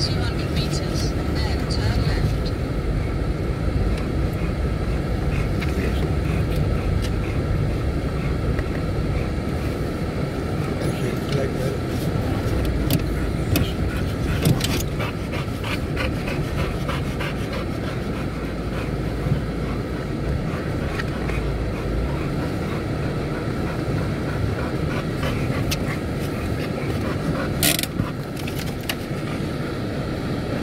Thanks.